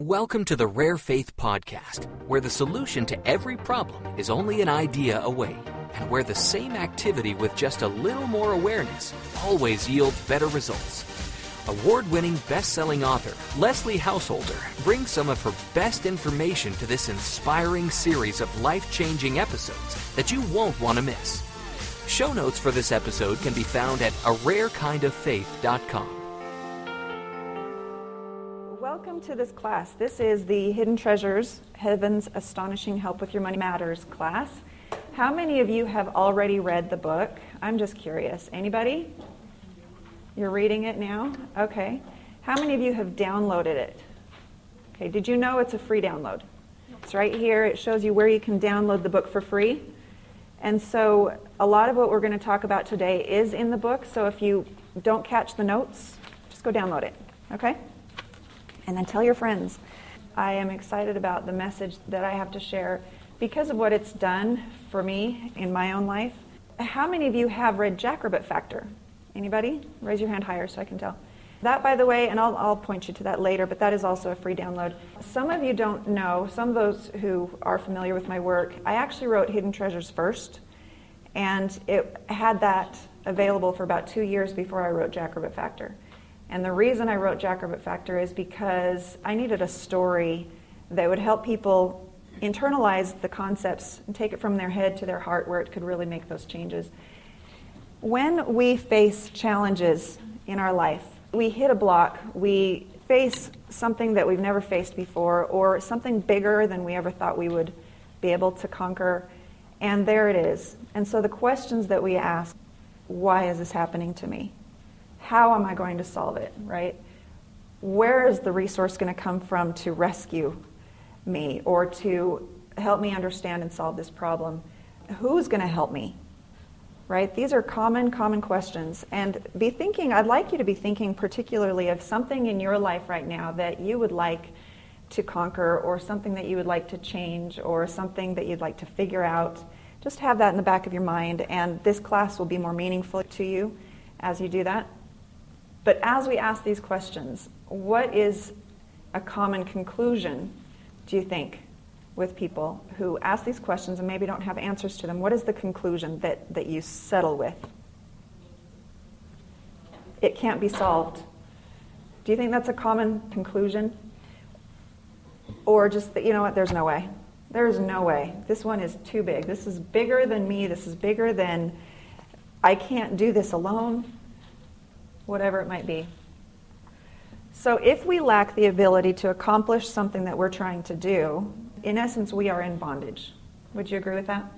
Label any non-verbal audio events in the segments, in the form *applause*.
Welcome to the Rare Faith Podcast, where the solution to every problem is only an idea away, and where the same activity with just a little more awareness always yields better results. Award winning best selling author Leslie Householder brings some of her best information to this inspiring series of life changing episodes that you won't want to miss. Show notes for this episode can be found at ararekindoffaith.com. Welcome to this class. This is the Hidden Treasures Heaven's Astonishing Help with Your Money Matters class. How many of you have already read the book? I'm just curious. Anybody? You're reading it now? Okay. How many of you have downloaded it? Okay, did you know it's a free download? It's right here. It shows you where you can download the book for free. And so a lot of what we're going to talk about today is in the book. So if you don't catch the notes, just go download it. Okay? And then tell your friends. I am excited about the message that I have to share because of what it's done for me in my own life. How many of you have read Jackrabbit Factor? Anybody? Raise your hand higher so I can tell. That, by the way, and I'll, I'll point you to that later, but that is also a free download. Some of you don't know, some of those who are familiar with my work, I actually wrote Hidden Treasures first, and it had that available for about two years before I wrote Jackrabbit Factor. And the reason I wrote Jackrabbit Factor is because I needed a story that would help people internalize the concepts and take it from their head to their heart where it could really make those changes. When we face challenges in our life, we hit a block, we face something that we've never faced before, or something bigger than we ever thought we would be able to conquer, and there it is. And so the questions that we ask why is this happening to me? How am I going to solve it, right? Where is the resource going to come from to rescue me or to help me understand and solve this problem? Who's going to help me? right? These are common, common questions. And be thinking, I'd like you to be thinking particularly of something in your life right now that you would like to conquer, or something that you would like to change, or something that you'd like to figure out. Just have that in the back of your mind, and this class will be more meaningful to you as you do that. But as we ask these questions, what is a common conclusion, do you think, with people who ask these questions and maybe don't have answers to them, what is the conclusion that, that you settle with? It can't be solved. Do you think that's a common conclusion? Or just that, you know what, there's no way. There is no way. This one is too big. This is bigger than me. This is bigger than I can't do this alone. Whatever it might be. So, if we lack the ability to accomplish something that we're trying to do, in essence, we are in bondage. Would you agree with that?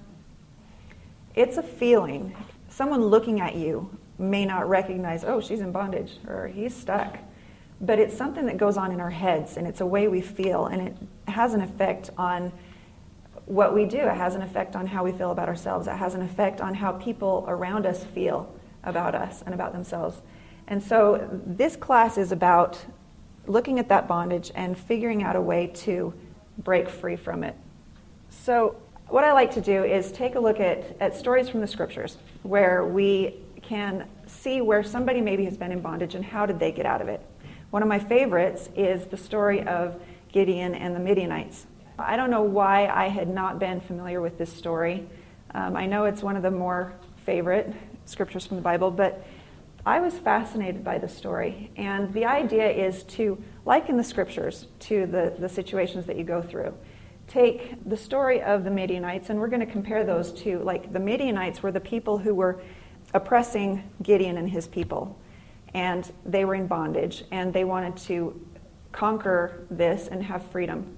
It's a feeling. Someone looking at you may not recognize, oh, she's in bondage or he's stuck. But it's something that goes on in our heads and it's a way we feel and it has an effect on what we do. It has an effect on how we feel about ourselves. It has an effect on how people around us feel about us and about themselves. And so this class is about looking at that bondage and figuring out a way to break free from it. So, what I like to do is take a look at, at stories from the scriptures where we can see where somebody maybe has been in bondage and how did they get out of it. One of my favorites is the story of Gideon and the Midianites. I don't know why I had not been familiar with this story. Um, I know it's one of the more favorite scriptures from the Bible, but I was fascinated by the story. And the idea is to liken the scriptures to the, the situations that you go through. Take the story of the Midianites, and we're going to compare those to, like, the Midianites were the people who were oppressing Gideon and his people. And they were in bondage, and they wanted to conquer this and have freedom.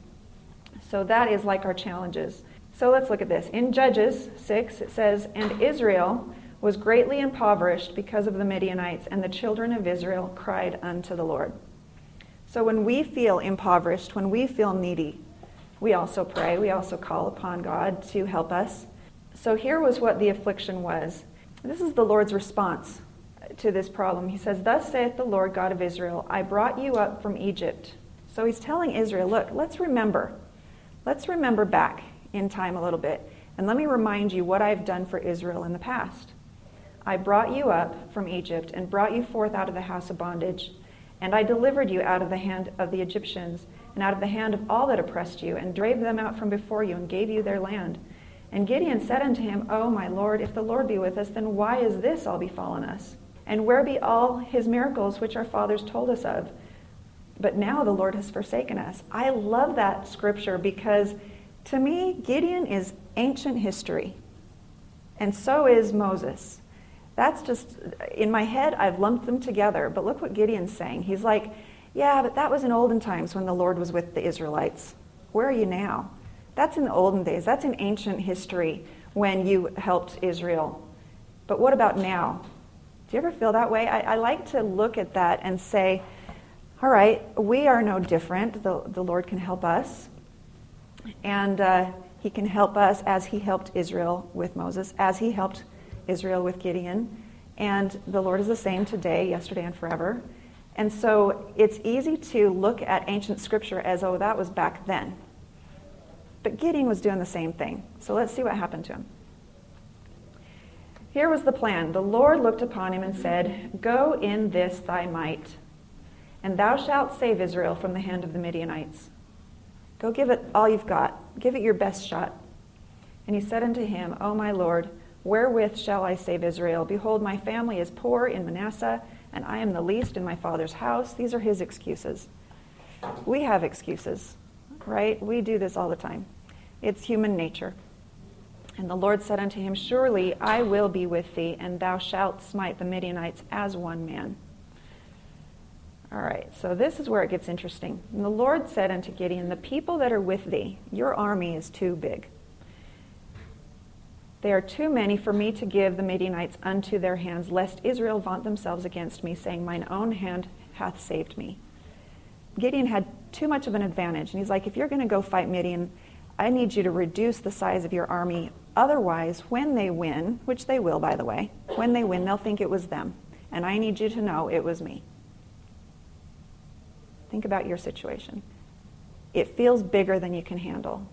So that is like our challenges. So let's look at this. In Judges 6, it says, And Israel was greatly impoverished because of the Midianites, and the children of Israel cried unto the Lord. So when we feel impoverished, when we feel needy, we also pray. We also call upon God to help us. So here was what the affliction was. This is the Lord's response to this problem. He says, Thus saith the Lord God of Israel, I brought you up from Egypt. So he's telling Israel, look, let's remember. Let's remember back in time a little bit. And let me remind you what I've done for Israel in the past. I brought you up from Egypt and brought you forth out of the house of bondage, and I delivered you out of the hand of the Egyptians, and out of the hand of all that oppressed you, and drave them out from before you, and gave you their land. And Gideon said unto him, O my Lord, if the Lord be with us, then why is this all befallen us? And where be all his miracles which our fathers told us of? But now the Lord has forsaken us. I love that scripture because to me, Gideon is ancient history. And so is Moses. That's just, in my head, I've lumped them together. But look what Gideon's saying. He's like, yeah, but that was in olden times when the Lord was with the Israelites. Where are you now? That's in the olden days. That's in ancient history when you helped Israel. But what about now? Do you ever feel that way? I, I like to look at that and say, all right, we are no different. The, the Lord can help us. And uh, He can help us as He helped Israel with Moses, as He helped Israel with Gideon. And the Lord is the same today, yesterday, and forever. And so it's easy to look at ancient scripture as, oh, that was back then. But Gideon was doing the same thing. So let's see what happened to him. Here was the plan. The Lord looked upon him and said, Go in this thy might, and thou shalt save Israel from the hand of the Midianites. Go give it all you've got, give it your best shot. And he said unto him, O my Lord, wherewith shall I save Israel? Behold, my family is poor in Manasseh and I am the least in my father's house. These are his excuses. We have excuses, right? We do this all the time. It's human nature. And the Lord said unto him, Surely I will be with thee, and thou shalt smite the Midianites as one man. All right, so this is where it gets interesting. And the Lord said unto Gideon, The people that are with thee, your army is too big. They are too many for me to give the Midianites unto their hands, lest Israel vaunt themselves against me, saying, Mine own hand hath saved me. Gideon had too much of an advantage. And he's like, If you're going to go fight Midian, I need you to reduce the size of your army. Otherwise, when they win, which they will, by the way, when they win, they'll think it was them. And I need you to know it was me. Think about your situation. It feels bigger than you can handle.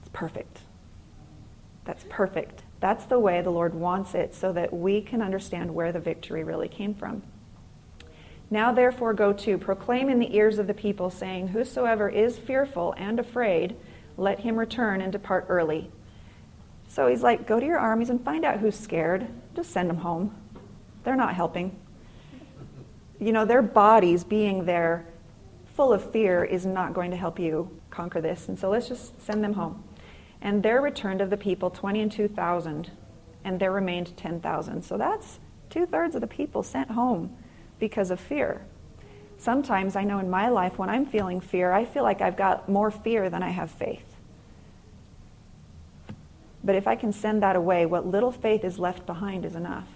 It's perfect. That's perfect. That's the way the Lord wants it so that we can understand where the victory really came from. Now, therefore, go to proclaim in the ears of the people, saying, Whosoever is fearful and afraid, let him return and depart early. So he's like, Go to your armies and find out who's scared. Just send them home. They're not helping. You know, their bodies being there full of fear is not going to help you conquer this. And so let's just send them home. And there returned of the people twenty and two thousand, and there remained ten thousand. So that's two thirds of the people sent home because of fear. Sometimes I know in my life when I'm feeling fear, I feel like I've got more fear than I have faith. But if I can send that away, what little faith is left behind is enough.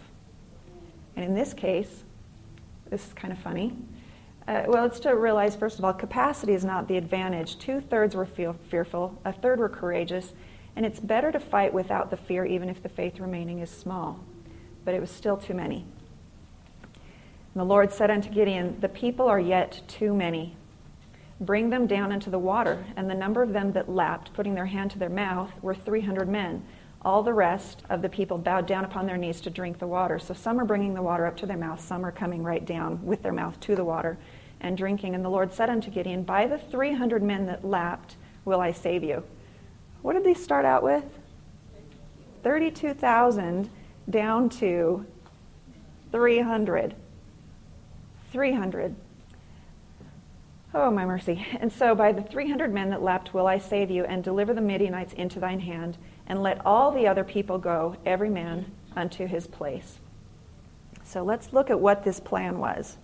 And in this case, this is kind of funny. Uh, well, it's to realize, first of all, capacity is not the advantage. Two thirds were fearful, a third were courageous, and it's better to fight without the fear, even if the faith remaining is small. But it was still too many. And the Lord said unto Gideon, The people are yet too many. Bring them down into the water. And the number of them that lapped, putting their hand to their mouth, were 300 men. All the rest of the people bowed down upon their knees to drink the water. So some are bringing the water up to their mouth, some are coming right down with their mouth to the water and drinking. And the Lord said unto Gideon, By the 300 men that lapped will I save you. What did they start out with? 32,000 down to 300. 300. Oh, my mercy. And so by the 300 men that lapped will I save you, and deliver the Midianites into thine hand, and let all the other people go, every man unto his place. So let's look at what this plan was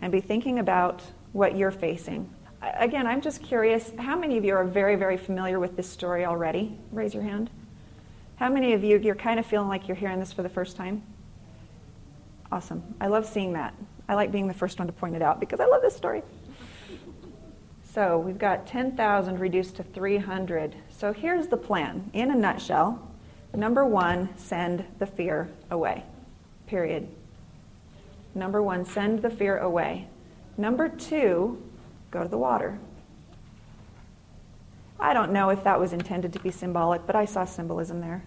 and be thinking about what you're facing. Again, I'm just curious how many of you are very, very familiar with this story already? Raise your hand. How many of you, you're kind of feeling like you're hearing this for the first time? Awesome. I love seeing that. I like being the first one to point it out because I love this story. So we've got 10,000 reduced to 300. So here's the plan in a nutshell. Number one, send the fear away. Period. Number one, send the fear away. Number two, go to the water. I don't know if that was intended to be symbolic, but I saw symbolism there.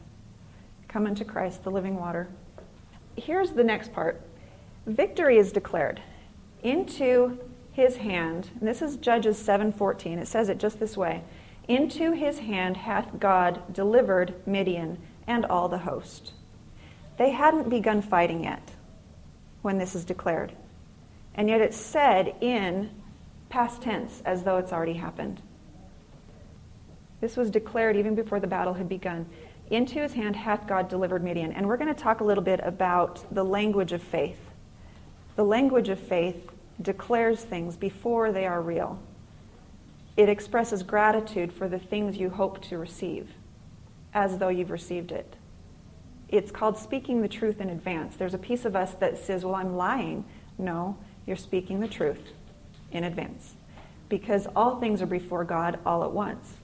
Come unto Christ, the living water. Here's the next part victory is declared. Into his hand, and this is Judges 7:14. It says it just this way. Into his hand hath God delivered Midian and all the host. They hadn't begun fighting yet when this is declared. And yet it's said in past tense as though it's already happened. This was declared even before the battle had begun. Into his hand hath God delivered Midian. And we're going to talk a little bit about the language of faith. The language of faith declares things before they are real. It expresses gratitude for the things you hope to receive, as though you've received it. It's called speaking the truth in advance. There's a piece of us that says, Well, I'm lying. No, you're speaking the truth in advance. Because all things are before God all at once.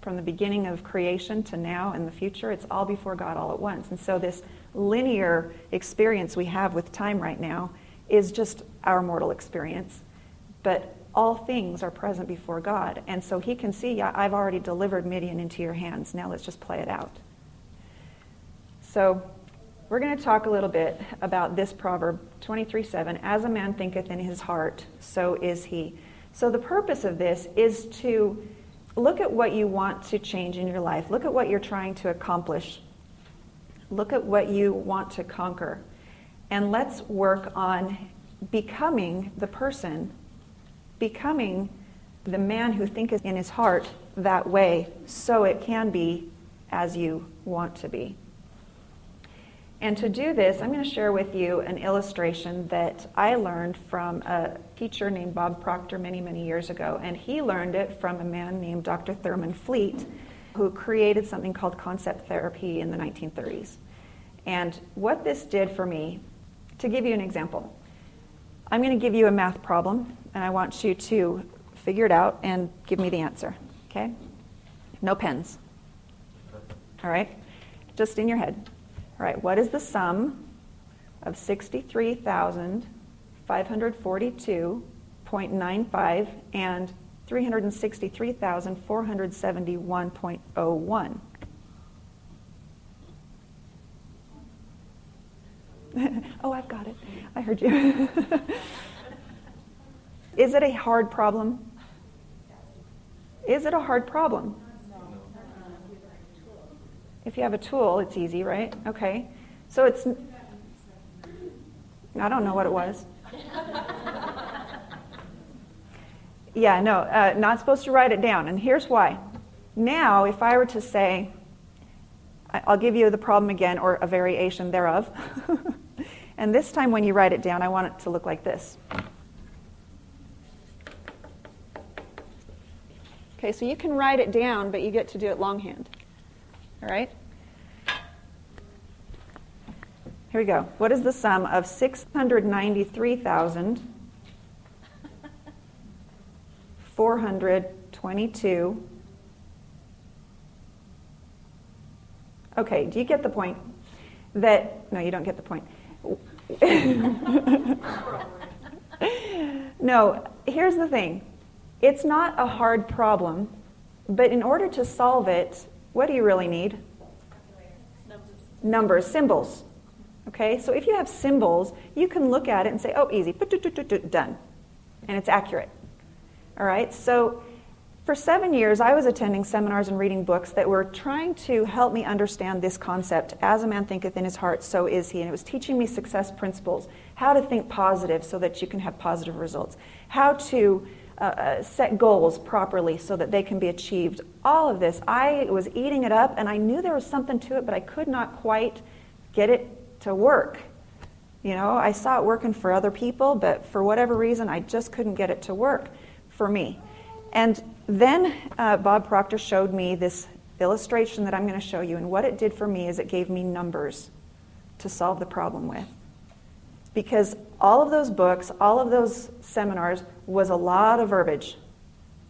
From the beginning of creation to now and the future, it's all before God all at once. And so, this linear experience we have with time right now is just our mortal experience. But all things are present before God. And so he can see, yeah, I've already delivered Midian into your hands. Now let's just play it out. So we're going to talk a little bit about this proverb 23 7. As a man thinketh in his heart, so is he. So the purpose of this is to look at what you want to change in your life, look at what you're trying to accomplish, look at what you want to conquer and let's work on becoming the person, becoming the man who thinketh in his heart that way so it can be as you want to be. And to do this, I'm going to share with you an illustration that I learned from a teacher named Bob Proctor many, many years ago. And he learned it from a man named Dr. Thurman Fleet, who created something called concept therapy in the 1930s. And what this did for me to give you an example, I'm going to give you a math problem, and I want you to figure it out and give me the answer. Okay? No pens. All right? Just in your head. Right, what is the sum of 63,542.95 and 363,471.01? *laughs* oh, I've got it. I heard you. *laughs* Is it a hard problem? Is it a hard problem? If you have a tool, it's easy, right? Okay. So it's. I don't know what it was. *laughs* yeah, no, uh, not supposed to write it down. And here's why. Now, if I were to say, I'll give you the problem again, or a variation thereof. *laughs* And this time when you write it down, I want it to look like this. Okay, so you can write it down, but you get to do it longhand. All right? Here we go. What is the sum of 693,422? Okay, do you get the point? That, no, you don't get the point. *laughs* no, here's the thing it's not a hard problem, but in order to solve it, what do you really need? Numbers, Numbers symbols. Okay, so if you have symbols, you can look at it and say, oh, easy, done. And it's accurate. All right, so for seven years, I was attending seminars and reading books that were trying to help me understand this concept as a man thinketh in his heart, so is he. And it was teaching me success principles, how to think positive so that you can have positive results, how to uh, uh, set goals properly so that they can be achieved. All of this, I was eating it up, and I knew there was something to it, but I could not quite get it to work. You know, I saw it working for other people, but for whatever reason, I just couldn't get it to work for me. And then uh, Bob Proctor showed me this illustration that I'm going to show you, and what it did for me is it gave me numbers to solve the problem with. Because all of those books, all of those seminars was a lot of verbiage.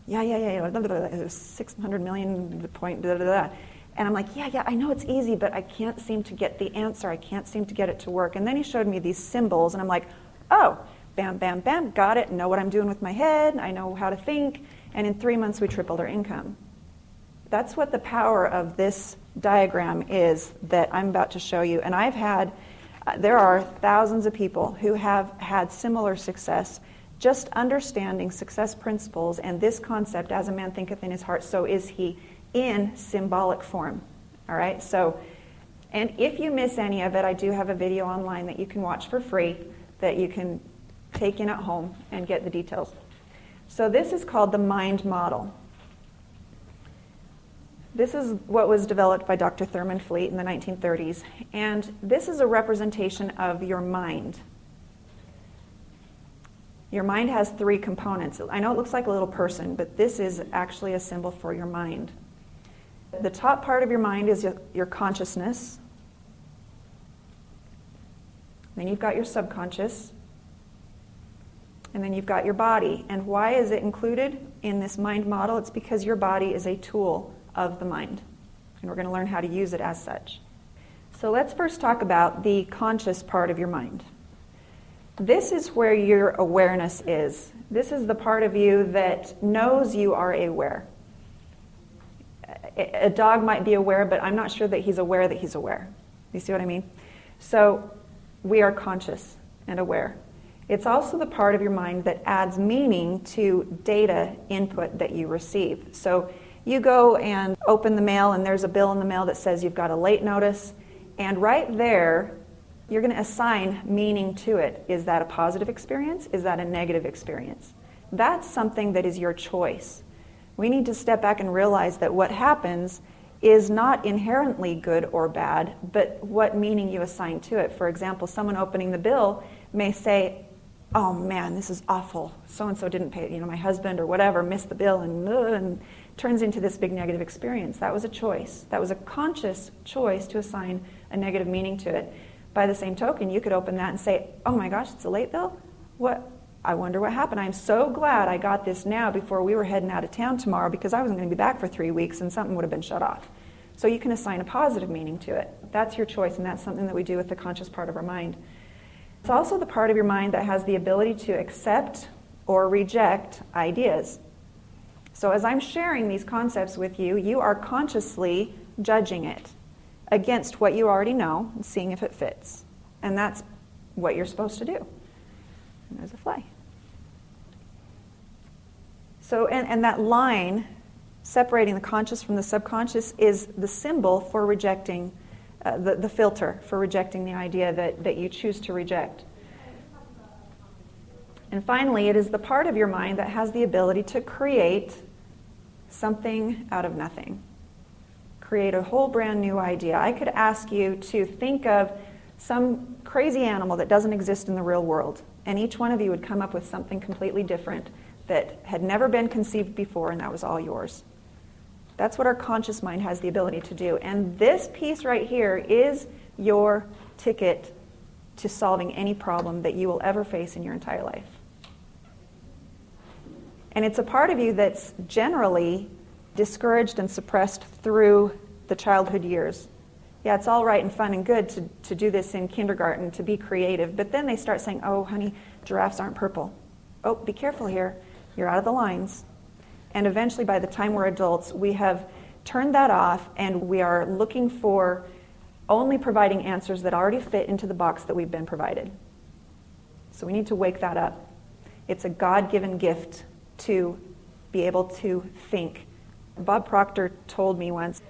Yeah, yeah, yeah, yeah, 600 million point, blah, blah, blah. And I'm like, yeah, yeah, I know it's easy, but I can't seem to get the answer. I can't seem to get it to work. And then he showed me these symbols, and I'm like, oh, bam, bam, bam, got it. Know what I'm doing with my head. I know how to think and in three months we tripled our income. That's what the power of this diagram is that I'm about to show you. And I've had, Uh, there are thousands of people who have had similar success just understanding success principles and this concept, as a man thinketh in his heart, so is he, in symbolic form. All right? So, and if you miss any of it, I do have a video online that you can watch for free that you can take in at home and get the details. So, this is called the mind model. This is what was developed by Dr. Thurman Fleet in the 1930s, and this is a representation of your mind. Your mind has three components. I know it looks like a little person, but this is actually a symbol for your mind. The top part of your mind is your, your consciousness. Then you've got your subconscious. And then you've got your body. And why is it included in this mind model? It's because your body is a tool of the mind. And we're going to learn how to use it as such. So let's first talk about the conscious part of your mind. This is where your awareness is. This is the part of you that knows you are aware. A dog might be aware, but I'm not sure that he's aware that he's aware. You see what I mean? So we are conscious and aware. It's also the part of your mind that adds meaning to data input that you receive. So you go and open the mail, and there's a bill in the mail that says you've got a late notice, and right there, you're going to assign meaning to it. Is that a positive experience? Is that a negative experience? That's something that is your choice. We need to step back and realize that what happens is not inherently good or bad, but what meaning you assign to it. For example, someone opening the bill may say, Oh man, this is awful. So and so didn't pay, you know, my husband or whatever missed the bill and, and turns into this big negative experience. That was a choice. That was a conscious choice to assign a negative meaning to it. By the same token, you could open that and say, oh my gosh, it's a late bill? What? I wonder what happened. I'm so glad I got this now before we were heading out of town tomorrow because I wasn't going to be back for three weeks and something would have been shut off. So you can assign a positive meaning to it. That's your choice, and that's something that we do with the conscious part of our mind. It's also the part of your mind that has the ability to accept or reject ideas. So as I'm sharing these concepts with you, you are consciously judging it against what you already know and seeing if it fits. And that's what you're supposed to do. And there's a fly. So, and, and that line separating the conscious from the subconscious is the symbol for rejecting, uh, the, the filter for rejecting the idea that, that you choose to reject. And finally, it is the part of your mind that has the ability to create something out of nothing create a whole brand new idea. I could ask you to think of some crazy animal that doesn't exist in the real world, and each one of you would come up with something completely different that had never been conceived before, and that was all yours. That's what our conscious mind has the ability to do. And this piece right here is your ticket to solving any problem that you will ever face in your entire life. And it's a part of you that's generally discouraged and suppressed through the childhood years. Yeah, it's all right and fun and good to, to do this in kindergarten, to be creative, but then they start saying, oh, honey, giraffes aren't purple. Oh, be careful here. You're out of the lines. And eventually, by the time we're adults, we have turned that off and we are looking for only providing answers that already fit into the box that we've been provided. So we need to wake that up. It's a God given gift to be able to think Bob Proctor told me once,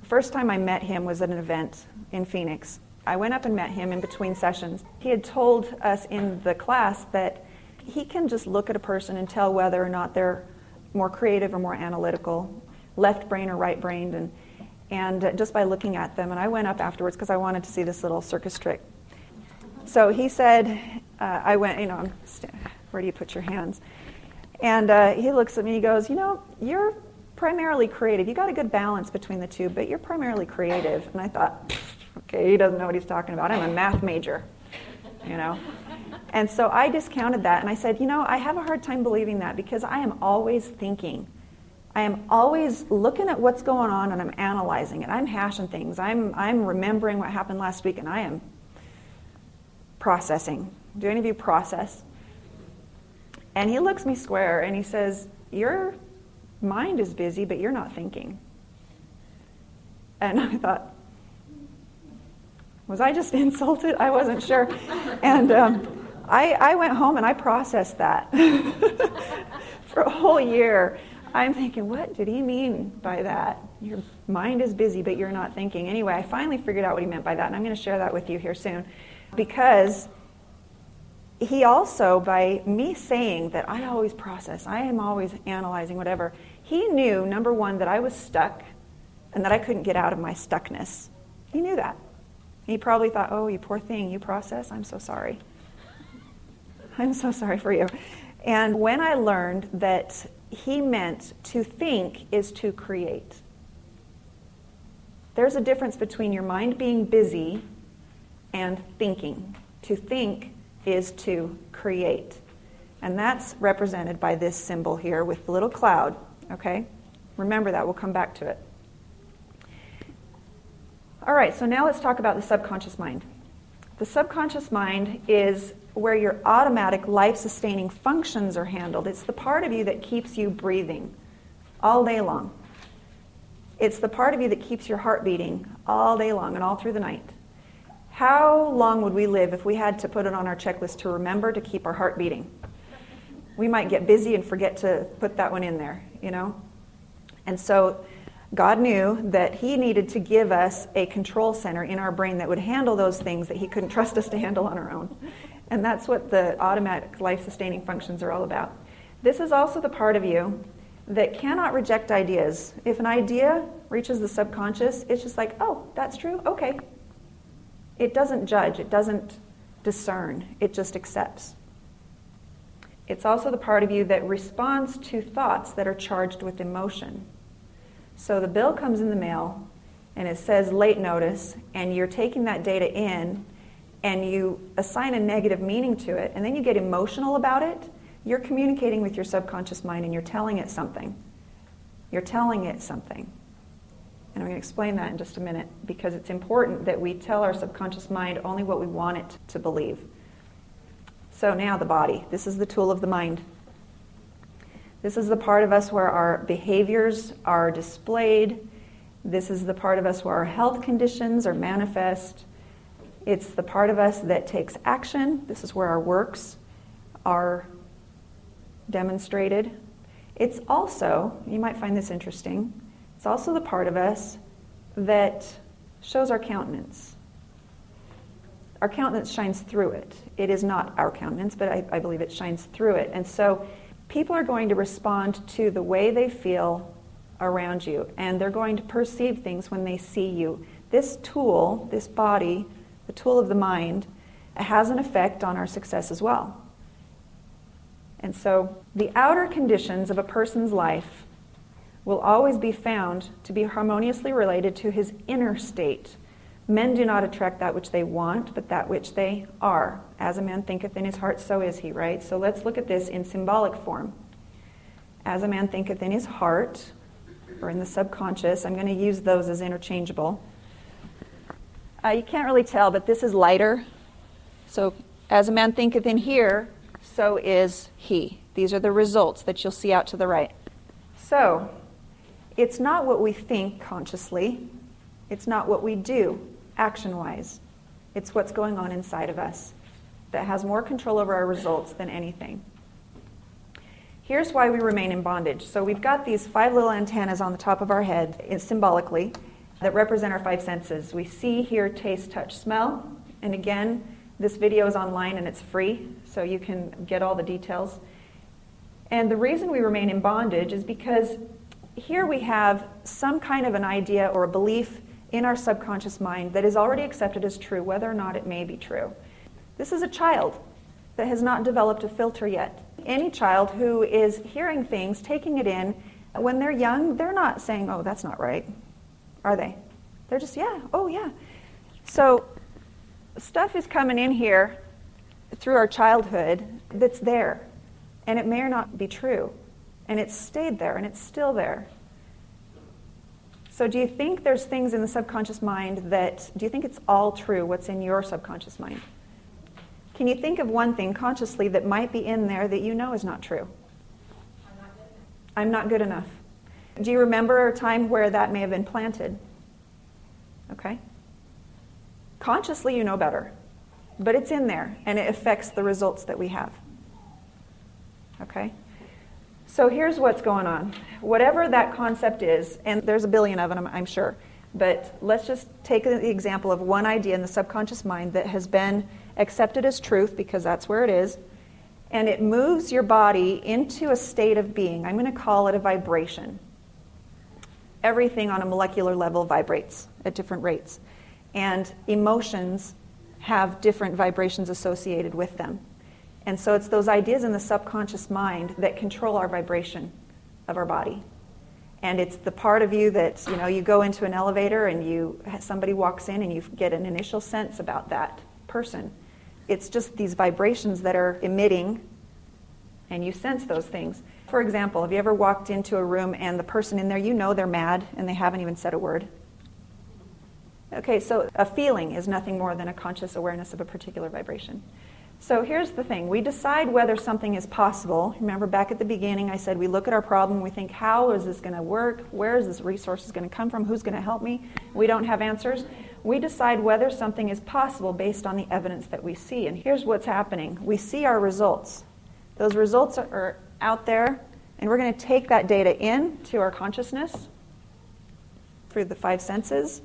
the first time I met him was at an event in Phoenix. I went up and met him in between sessions. He had told us in the class that he can just look at a person and tell whether or not they're more creative or more analytical, left brain or right brained, and, and just by looking at them. And I went up afterwards because I wanted to see this little circus trick. So he said, uh, I went, you know, where do you put your hands? And uh, he looks at me, he goes, You know, you're primarily creative. You got a good balance between the two, but you're primarily creative. And I thought, *laughs* okay, he doesn't know what he's talking about. I'm a math major, you know. And so I discounted that and I said, you know, I have a hard time believing that because I am always thinking. I am always looking at what's going on and I'm analyzing it. I'm hashing things. I'm, I'm remembering what happened last week and I am processing. Do any of you process? And he looks me square and he says, Your mind is busy, but you're not thinking. And *laughs* I thought, was I just *laughs* insulted? I wasn't sure. And um, I, I went home and I processed that *laughs* for a whole year. I'm thinking, what did he mean by that? Your mind is busy, but you're not thinking. Anyway, I finally figured out what he meant by that, and I'm going to share that with you here soon. Because he also, by me saying that I always process, I am always analyzing, whatever, he knew, number one, that I was stuck and that I couldn't get out of my stuckness. He knew that. He probably thought, oh, you poor thing, you process? I'm so sorry. I'm so sorry for you. And when I learned that he meant to think is to create, there's a difference between your mind being busy and thinking. To think is to create. And that's represented by this symbol here with the little cloud, okay? Remember that, we'll come back to it. All right, so now let's talk about the subconscious mind. The subconscious mind is where your automatic life sustaining functions are handled. It's the part of you that keeps you breathing all day long. It's the part of you that keeps your heart beating all day long and all through the night. How long would we live if we had to put it on our checklist to remember to keep our heart beating? We might get busy and forget to put that one in there, you know? And so God knew that He needed to give us a control center in our brain that would handle those things that He couldn't trust us to handle on our own. And that's what the automatic life sustaining functions are all about. This is also the part of you that cannot reject ideas. If an idea reaches the subconscious, it's just like, oh, that's true, okay, it doesn't judge, it doesn't discern, it just accepts. It's also the part of you that responds to thoughts that are charged with emotion. So the bill comes in the mail and it says late notice, and you're taking that data in and you assign a negative meaning to it, and then you get emotional about it, you're communicating with your subconscious mind and you're telling it something. You're telling it something. And I'm going to explain that in just a minute because it's important that we tell our subconscious mind only what we want it to believe. So now the body. This is the tool of the mind. This is the part of us where our behaviors are displayed. This is the part of us where our health conditions are manifest. It's the part of us that takes action. This is where our works are demonstrated. It's also, you might find this interesting, it's also the part of us that shows our countenance. Our countenance shines through it. It is not our countenance, but I, I believe it shines through it. And so people are going to respond to the way they feel around you, and they're going to perceive things when they see you. This tool, this body, the tool of the mind, has an effect on our success as well. And so the outer conditions of a person's life will always be found to be harmoniously related to his inner state. Men do not attract that which they want, but that which they are. As a man thinketh in his heart, so is he, right? So let's look at this in symbolic form. As a man thinketh in his heart, or in the subconscious, I'm going to use those as interchangeable. Uh, you can't really tell, but this is lighter. So, as a man thinketh in here, so is he. These are the results that you'll see out to the right. So, it's not what we think consciously, it's not what we do action wise. It's what's going on inside of us that has more control over our results than anything. Here's why we remain in bondage. So we've got these five little antennas on the top of our head, uh, symbolically, that represent our five senses. We see, hear, taste, touch, smell. And again, this video is online and it's free, so you can get all the details. And the reason we remain in bondage is because here we have some kind of an idea or a belief in our subconscious mind that is already accepted as true, whether or not it may be true. This is a child that has not developed a filter yet. Any child who is hearing things, taking it in, when they're young, they're not saying, oh, that's not right, are they? They're just, yeah, oh, yeah. So stuff is coming in here through our childhood that's there, and it may or not be true. And it's stayed there and it's still there. So, do you think there's things in the subconscious mind that, do you think it's all true what's in your subconscious mind? Can you think of one thing consciously that might be in there that you know is not true? I'm not good enough. I'm not good enough. Do you remember a time where that may have been planted? Okay. Consciously, you know better. but it's in there and it affects the results that we have. Okay? So here's what's going on. Whatever that concept is, and there's a billion of them, I'm sure, but let's just take the example of one idea in the subconscious mind that has been accepted as truth because that's where it is, and it moves your body into a state of being. I'm going to call it a vibration. Everything on a molecular level vibrates at different rates, and emotions have different vibrations associated with them. And so it's those ideas in the subconscious mind that control our vibration of our body. And it's the part of you that, you know, you go into an elevator and you somebody walks in and you get an initial sense about that person. It's just these vibrations that are emitting and you sense those things. For example, have you ever walked into a room and the person in there, you know they're mad and they haven't even said a word? Okay, so a feeling is nothing more than a conscious awareness of a particular vibration. So here's the thing we decide whether something is possible. Remember back at the beginning, I said we look at our problem, we think, how is this going to work? Where is this resource going to come from? Who's going to help me? We don't have answers. We decide whether something is possible based on the evidence that we see. And here's what's happening we see our results. Those results are out there, and we're going to take that data in to our consciousness through the five senses,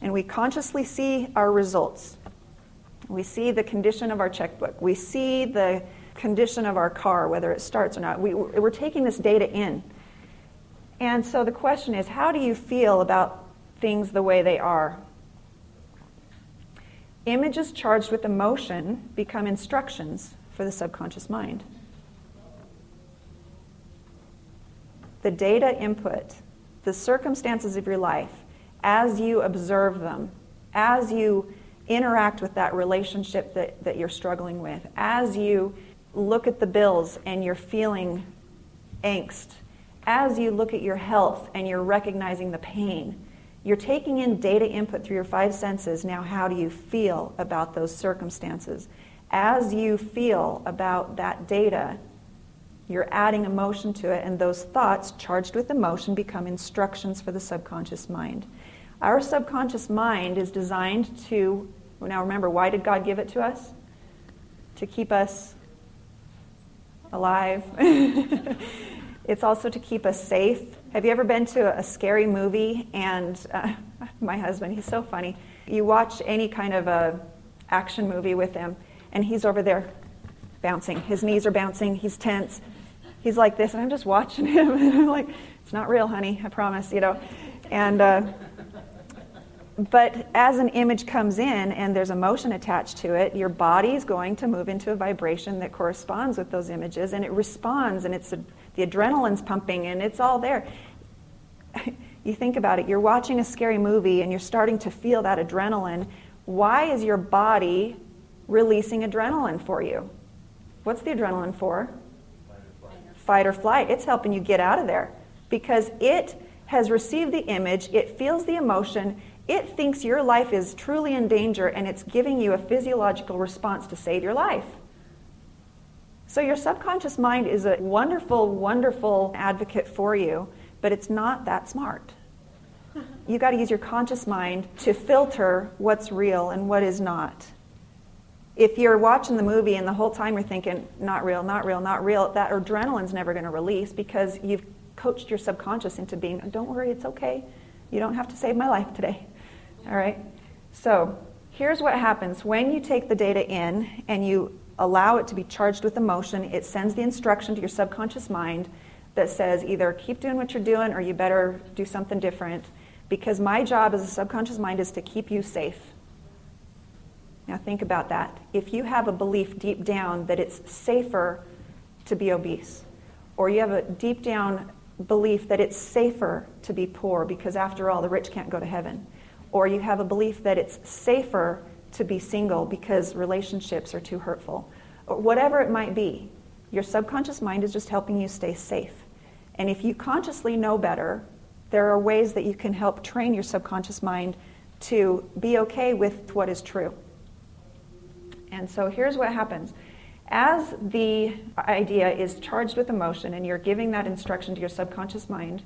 and we consciously see our results. We see the condition of our checkbook. We see the condition of our car, whether it starts or not. We, we're taking this data in. And so the question is how do you feel about things the way they are? Images charged with emotion become instructions for the subconscious mind. The data input, the circumstances of your life, as you observe them, as you interact with that relationship that, that you're struggling with, as you look at the bills and you're feeling angst, as you look at your health and you're recognizing the pain, you're taking in data input through your five senses. Now, how do you feel about those circumstances? As you feel about that data, you're adding emotion to it, and those thoughts charged with emotion become instructions for the subconscious mind. Our subconscious mind is designed to, now remember, why did God give it to us? To keep us alive. *laughs* it's also to keep us safe. Have you ever been to a scary movie? And uh, *laughs* my husband, he's so funny. You watch any kind of a action movie with him, and he's over there bouncing. His knees are bouncing. He's tense. He's like this, and I'm just watching *laughs* him, and I'm like, "It's not real, honey. I promise." You know, and. Uh, but as an image comes in and there's emotion attached to it, your body is going to move into a vibration that corresponds with those images, and it responds, and it's a, the adrenaline's pumping, and it's all there. *laughs* you think about it, you're watching a scary movie and you're starting to feel that adrenaline. Why is your body releasing adrenaline for you? What's the adrenaline for? Fight or flight. It's helping you get out of there because it has received the image, it feels the emotion, it thinks your life is truly in danger and it's giving you a physiological response to save your life. So, your subconscious mind is a wonderful, wonderful advocate for you, but it's not that smart. You got to use your conscious mind to filter what's real and what is not. If you're watching the movie and the whole time you're thinking, not real, not real, not real, that adrenaline's never going to release because you've coached your subconscious into being, don't worry, it's okay. You don't have to save my life today. All right? So here's what happens when you take the data in and you allow it to be charged with emotion, it sends the instruction to your subconscious mind that says either keep doing what you're doing or you better do something different. Because my job as a subconscious mind is to keep you safe. Now, think about that. If you have a belief deep down that it's safer to be obese, or you have a deep down belief that it's safer to be poor because, after all, the rich can't go to heaven, or you have a belief that it's safer to be single because relationships are too hurtful, or whatever it might be, your subconscious mind is just helping you stay safe. And if you consciously know better, there are ways that you can help train your subconscious mind to be okay with what is true. And so here's what happens. As the idea is charged with emotion and you're giving that instruction to your subconscious mind,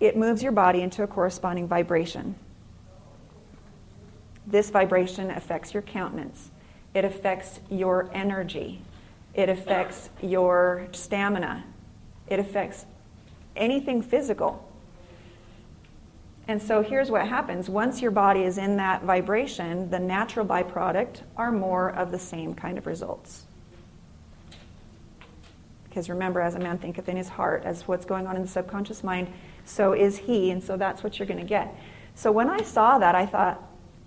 it moves your body into a corresponding vibration. This vibration affects your countenance, it affects your energy, it affects your stamina, it affects anything physical. And so here's what happens once your body is in that vibration, the natural byproduct are more of the same kind of results. Because remember, as a man thinketh in his heart, as what's going on in the subconscious mind, so is he, and so that's what you're going to get. So when I saw that, I thought,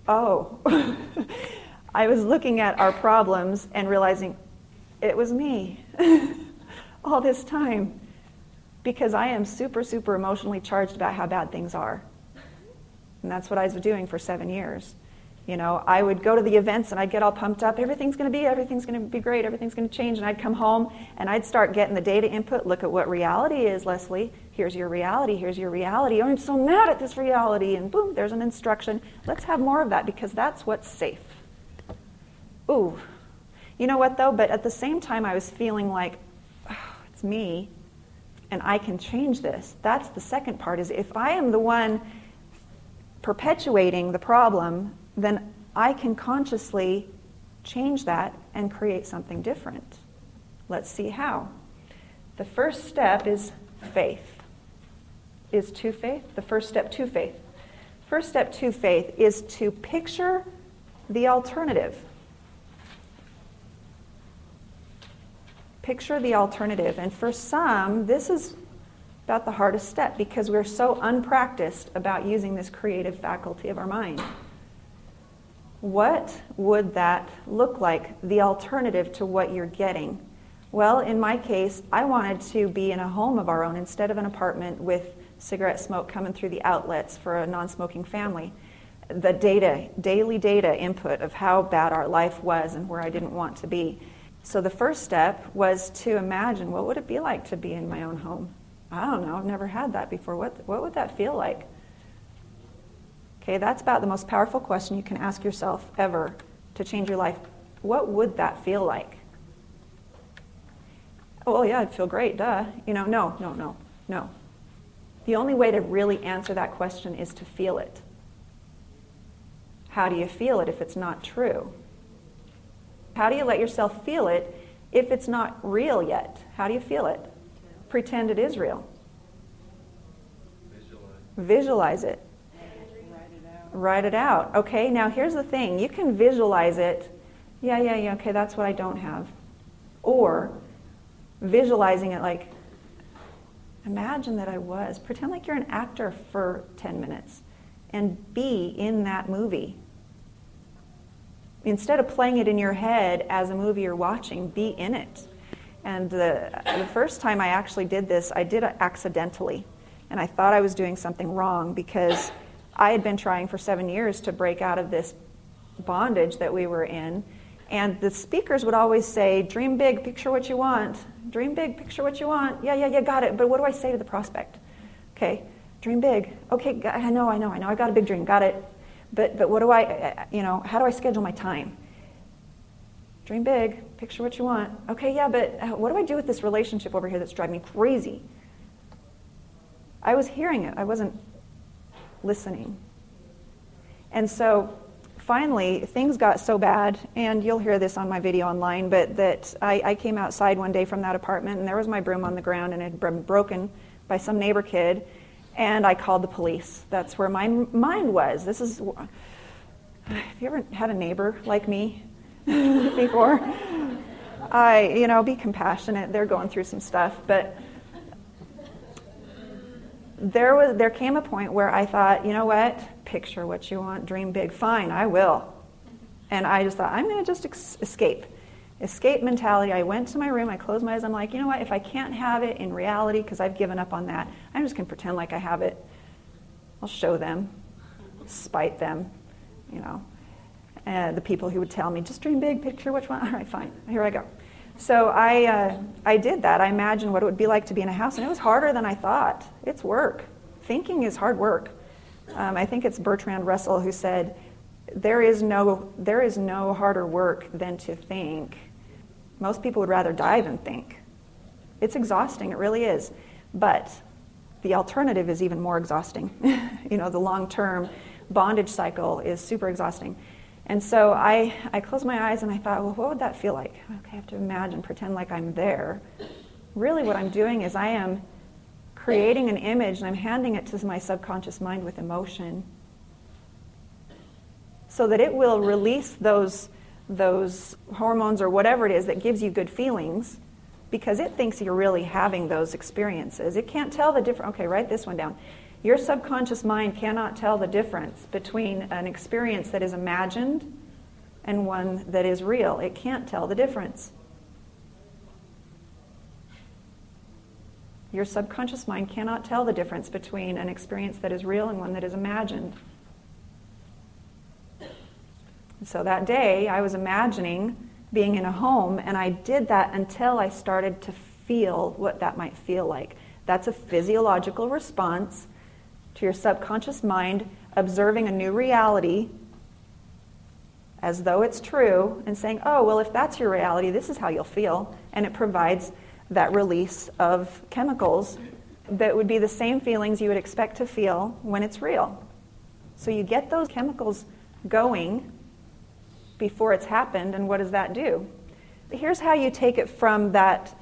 oh, *laughs* I was looking at our problems and realizing it was me *laughs* all this time because I am super, super emotionally charged about how bad things are. And that's what I was doing for seven years. You know, I would go to the events and I'd get all pumped up. Everything's going to be, everything's going to be great, everything's going to change. And I'd come home and I'd start getting the data input. Look at what reality is, Leslie. Here's your reality. Here's your reality. Oh, I'm so mad at this reality. And boom, there's an instruction. Let's have more of that because that's what's safe. Ooh. You know what, though? But at the same time, I was feeling like, oh, it's me and I can change this. That's the second part is if I am the one perpetuating the problem then I can consciously change that and create something different. Let's see how. The first step is faith. Is to faith? The first step to faith. First step to faith is to picture the alternative. Picture the alternative. And for some, this is about the hardest step because we're so unpracticed about using this creative faculty of our mind what would that look like, the alternative to what you're getting? Well, in my case, I wanted to be in a home of our own instead of an apartment with cigarette smoke coming through the outlets for a non smoking family. The data, daily data input of how bad our life was and where I didn't want to be. So the first step was to imagine what would it be like to be in my own home? I don't know, I've never had that before. What, what would that feel like? Okay, that's about the most powerful question you can ask yourself ever to change your life. What would that feel like? Oh, well, yeah, I'd feel great, duh. You know, no, no, no, no. The only way to really answer that question is to feel it. How do you feel it if it's not true? How do you let yourself feel it if it's not real yet? How do you feel it? Pretend it is real. Visualize, Visualize it write it out. Okay, now here's the thing you can visualize it. Yeah, yeah, yeah, okay, that's what I don't have. Or visualizing it like, imagine that I was. Pretend like you're an actor for 10 minutes and be in that movie. Instead of playing it in your head as a movie you're watching, be in it. And the, the first time I actually did this, I did it accidentally. And I thought I was doing something wrong because I had been trying for seven years to break out of this bondage that we were in. And the speakers would always say, Dream big, picture what you want. Dream big, picture what you want. Yeah, yeah, yeah, got it. But what do I say to the prospect? Okay, dream big. Okay, I know, I know, I know. I got a big dream. Got it. But, but what do I, you know, how do I schedule my time? Dream big, picture what you want. Okay, yeah, but uh, what do I do with this relationship over here that's driving me crazy? I was hearing it. I wasn't listening. And so finally, things got so bad, and you'll hear this on my video online, but that I, I, came outside one day from that apartment, and there was my broom on the ground, and it had been broken by some neighbor kid, and I called the police. That's where my mind was. This is. Have you ever had a neighbor like me *laughs* before? I, you know, be compassionate. They're going through some stuff, but there was there came a point where I thought, you know what? Picture what you want, dream big. Fine, I will. And I just thought, I'm going to just ex- escape. Escape mentality. I went to my room, I closed my eyes. I'm like, you know what? If I can't have it in reality, because I've given up on that, I'm just going to pretend like I have it. I'll show them, spite them, you know. And the people who would tell me, just dream big, picture which *laughs* one. All right, fine. Here I go. So I, uh, I did that. I imagined what it would be like to be in a house, and it was harder than I thought. It's work. Thinking is hard work. Um, I think it's Bertrand Russell who said, there is, no, there is no harder work than to think. Most people would rather die than think. It's exhausting, it really is. But the alternative is even more exhausting. *laughs* you know, the long term bondage cycle is super exhausting. And so I, I closed my eyes and I thought, well, what would that feel like? Okay, I have to imagine, pretend like I'm there. Really, what I'm doing is I am creating an image and I'm handing it to my subconscious mind with emotion so that it will release those, those hormones or whatever it is that gives you good feelings because it thinks you're really having those experiences. It can't tell the difference. Okay, write this one down. Your subconscious mind cannot tell the difference between an experience that is imagined and one that is real. It can't tell the difference. Your subconscious mind cannot tell the difference between an experience that is real and one that is imagined. So that day, I was imagining being in a home, and I did that until I started to feel what that might feel like. That's a physiological response to your subconscious mind observing a new reality as though it's true and saying, oh, well, if that's your reality, this is how you'll feel. And it provides that release of chemicals that would be the same feelings you would expect to feel when it's real. So you get those chemicals going before it's happened, and what does that do? Here's how you take it from that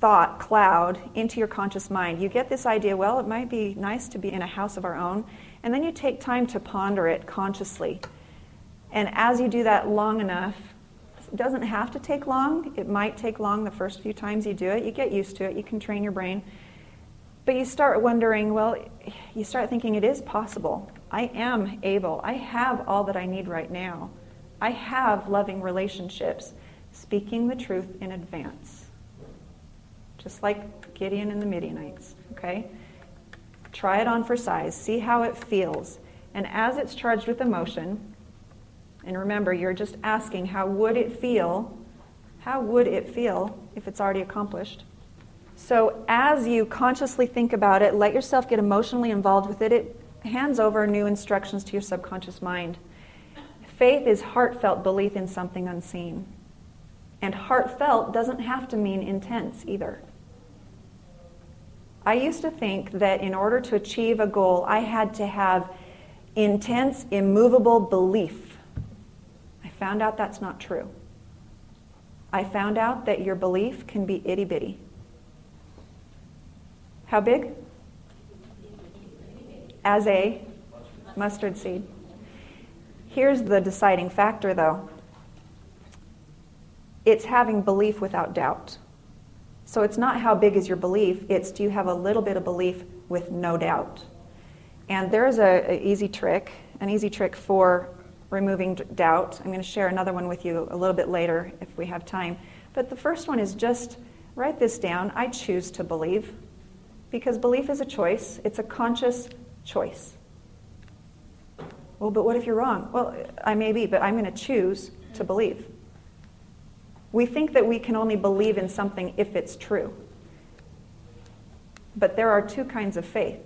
thought cloud into your conscious mind. You get this idea, well, it might be nice to be in a house of our own, and then you take time to ponder it consciously. And as you do that long enough, it doesn't have to take long. It might take long the first few times you do it. You get used to it, you can train your brain. But you start wondering, well, you start thinking it is possible. I am able. I have all that I need right now. I have loving relationships. Speaking the truth in advance just like Gideon and the Midianites, okay? Try it on for size, see how it feels. And as it's charged with emotion, and remember, you're just asking, how would it feel? How would it feel if it's already accomplished? So, as you consciously think about it, let yourself get emotionally involved with it. It hands over new instructions to your subconscious mind. Faith is heartfelt belief in something unseen. And heartfelt doesn't have to mean intense either. I used to think that in order to achieve a goal, I had to have intense, immovable belief. I found out that's not true. I found out that your belief can be itty bitty. How big? As a mustard seed. Here's the deciding factor, though it's having belief without doubt. So it's not how big is your belief, it's do you have a little bit of belief with no doubt. And there's an easy trick, an easy trick for removing doubt. I'm going to share another one with you a little bit later if we have time. But the first one is just write this down. I choose to believe because belief is a choice, it's a conscious choice. Well, but what if you're wrong? Well, I may be, but I'm going to choose to believe. We think that we can only believe in something if it's true. But there are two kinds of faith.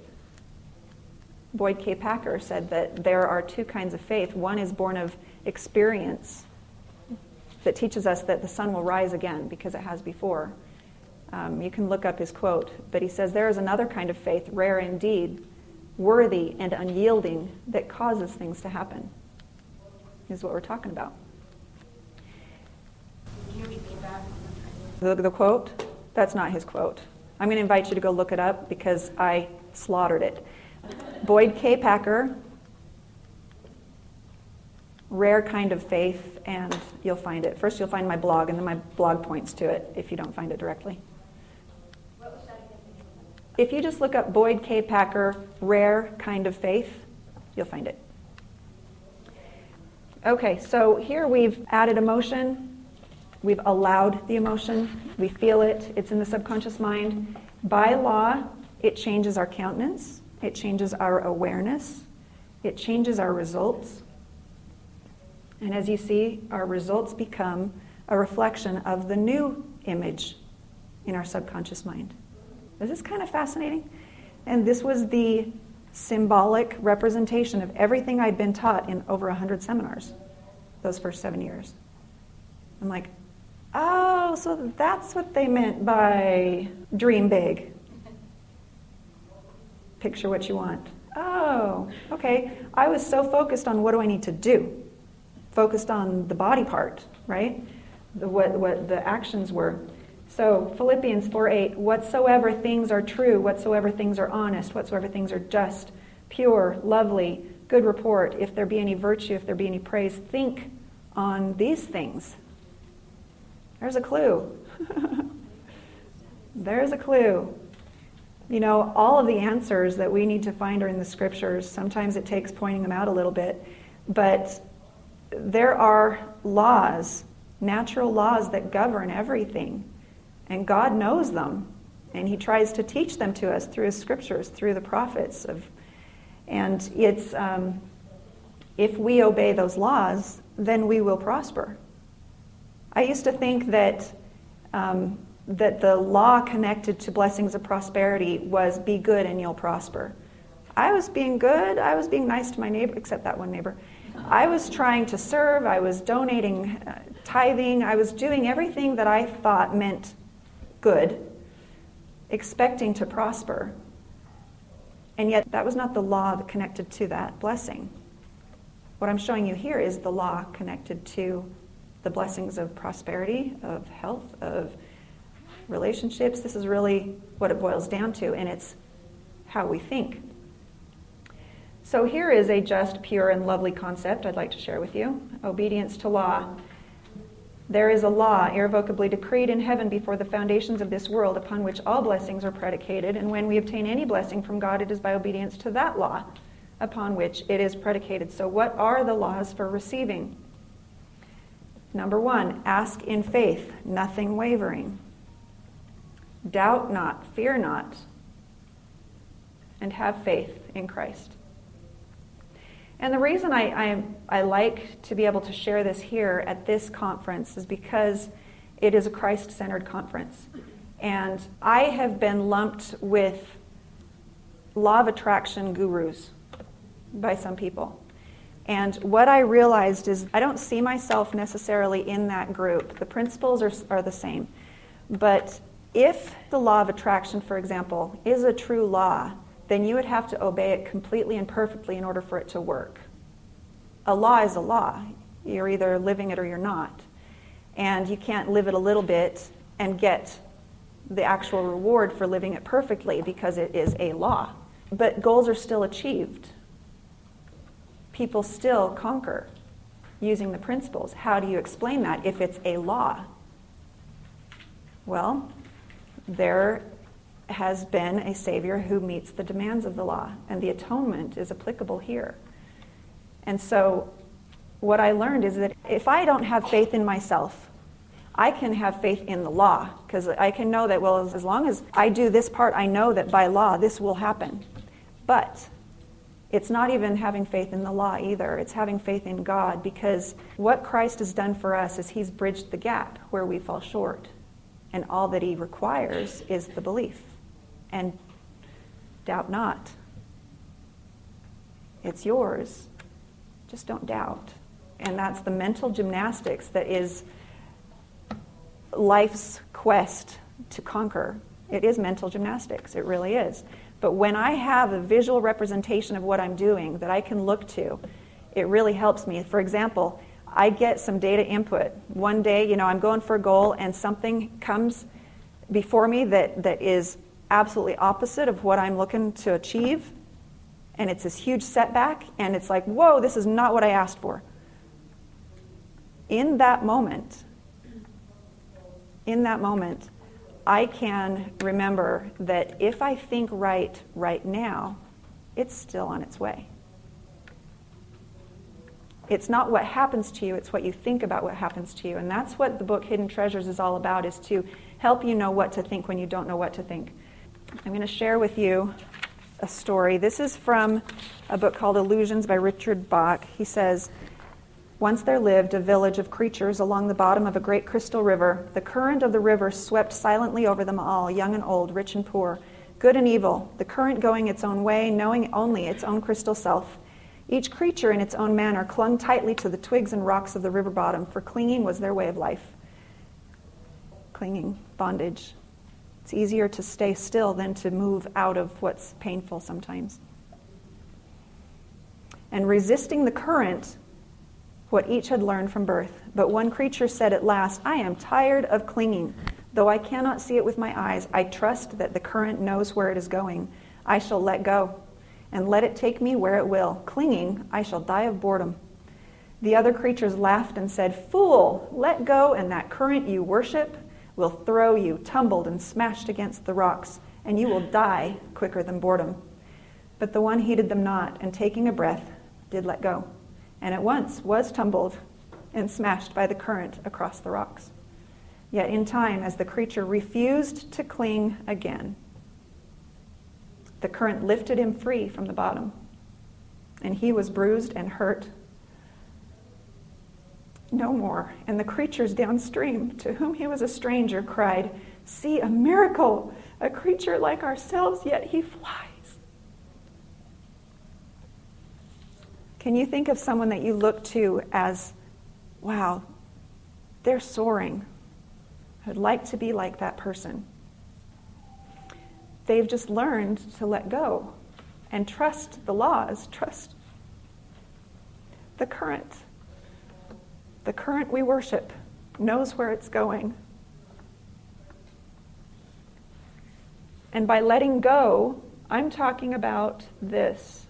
Boyd K. Packer said that there are two kinds of faith. One is born of experience that teaches us that the sun will rise again because it has before. Um, you can look up his quote, but he says there is another kind of faith, rare indeed, worthy and unyielding, that causes things to happen. Is what we're talking about. The, the quote? That's not his quote. I'm going to invite you to go look it up because I slaughtered it. Boyd K. Packer, Rare Kind of Faith, and you'll find it. First, you'll find my blog, and then my blog points to it if you don't find it directly. If you just look up Boyd K. Packer, Rare Kind of Faith, you'll find it. Okay, so here we've added emotion, We've allowed the emotion, we feel it, it's in the subconscious mind. By law, it changes our countenance, it changes our awareness, it changes our results. And as you see, our results become a reflection of the new image in our subconscious mind. This is kind of fascinating? And this was the symbolic representation of everything I'd been taught in over 100 seminars those first seven years. I'm like, Oh, so that's what they meant by dream big. Picture what you want. Oh, okay. I was so focused on what do I need to do, focused on the body part, right? The, what, what the actions were. So Philippians 4 8, whatsoever things are true, whatsoever things are honest, whatsoever things are just, pure, lovely, good report, if there be any virtue, if there be any praise, think on these things. There's a clue. *laughs* There's a clue. You know, all of the answers that we need to find are in the scriptures. Sometimes it takes pointing them out a little bit, but there are laws, natural laws that govern everything. And God knows them. And He tries to teach them to us through His scriptures, through the prophets. Of, and it's, um, if we obey those laws, then we will prosper. I used to think that, um, that the law connected to blessings of prosperity was be good and you'll prosper. I was being good, I was being nice to my neighbor, except that one neighbor. I was trying to serve, I was donating, uh, tithing, I was doing everything that I thought meant good, expecting to prosper. And yet, that was not the law that connected to that blessing. What I'm showing you here is the law connected to the blessings of prosperity, of health, of relationships. This is really what it boils down to, and it's how we think. So, here is a just, pure, and lovely concept I'd like to share with you obedience to law. There is a law irrevocably decreed in heaven before the foundations of this world upon which all blessings are predicated, and when we obtain any blessing from God, it is by obedience to that law upon which it is predicated. So, what are the laws for receiving? Number one, ask in faith, nothing wavering. Doubt not, fear not, and have faith in Christ. And the reason I, I, I, like to be able to share this here at this conference is because it is a Christ centered conference. And I have been lumped with law of attraction gurus by some people. And what I realized is I don't see myself necessarily in that group. The principles are, are the same. But if the law of attraction, for example, is a true law, then you would have to obey it completely and perfectly in order for it to work. A law is a law. You're either living it or you're not. And you can't live it a little bit and get the actual reward for living it perfectly because it is a law. But goals are still achieved people still conquer using the principles. How do you explain that if it's a law? Well, there has been a Savior who meets the demands of the law, and the atonement is applicable here. And so, what I learned is that if I don't have faith in myself, I can have faith in the law because I can know that, well, as long as I do this part, I know that by law this will happen. But it's not even having faith in the law either. It's having faith in God because what Christ has done for us is He's bridged the gap where we fall short. And all that He requires is the belief. And doubt not. It's yours. Just don't doubt. And that's the mental gymnastics that is life's quest to conquer. It is mental gymnastics. It really is. But when I have a visual representation of what I'm doing that I can look to, it really helps me. For example, I get some data input. One day, you know, I'm going for a goal and something comes before me that, that is absolutely opposite of what I'm looking to achieve. And it's this huge setback, and it's like, whoa, this is not what I asked for. In that moment, in that moment, I can remember that if I think right right now, it's still on its way. It's not what happens to you, it's what you think about what happens to you. And that's what the book Hidden Treasures is all about is to help you know what to think when you don't know what to think. I'm going to share with you a story. This is from a book called Illusions by Richard Bach. He says, once there lived a village of creatures along the bottom of a great crystal river. The current of the river swept silently over them all, young and old, rich and poor, good and evil, the current going its own way, knowing only its own crystal self. Each creature in its own manner clung tightly to the twigs and rocks of the river bottom, for clinging was their way of life. Clinging, bondage. It's easier to stay still than to move out of what's painful sometimes. and resisting the current what each had learned from birth. But one creature said at last, I am tired of clinging. Though I cannot see it with my eyes, I trust that the current knows where it is going. I shall let go and let it take me where it will. Clinging, I shall die of boredom. The other creatures laughed and said, Fool, let go, and that current you worship will throw you tumbled and smashed against the rocks, and you will die quicker than boredom. But the one heeded them not, and taking a breath, did let go, and at once was tumbled and smashed by the current across the rocks. Yet in time, as the creature refused to cling again, the current lifted him free from the bottom, and he was bruised and hurt no more. And the creatures downstream, to whom he was a stranger, cried, See, a miracle! A creature like ourselves, yet he flies. Can you think of someone that you look to as, wow, they're soaring? I'd like to be like that person. They've just learned to let go and trust the laws, trust the current. The current we worship knows where it's going. And by letting go, I'm talking about this.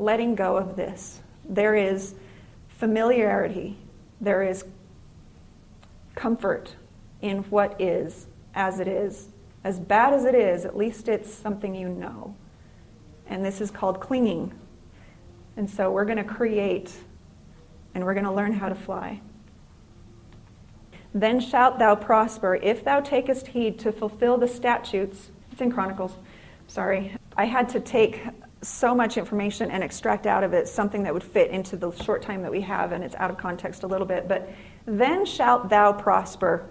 Letting go of this. There is familiarity, there is comfort in what is as it is. As bad as it is, at least it's something you know. And this is called clinging. And so we're going to create and we're going to learn how to fly. Then shalt thou prosper if thou takest heed to fulfill the statutes. It's in Chronicles. Sorry. I had to take so much information and extract out of it something that would fit into the short time that we have, and it's out of context a little bit. But then shalt thou prosper